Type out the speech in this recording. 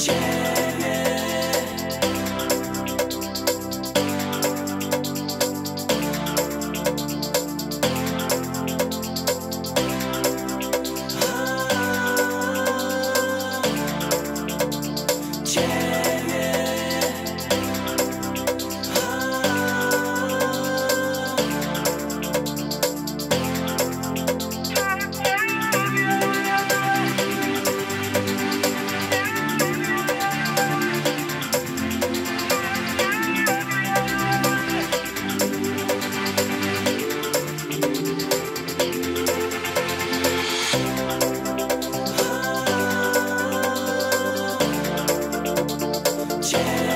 chance. shit.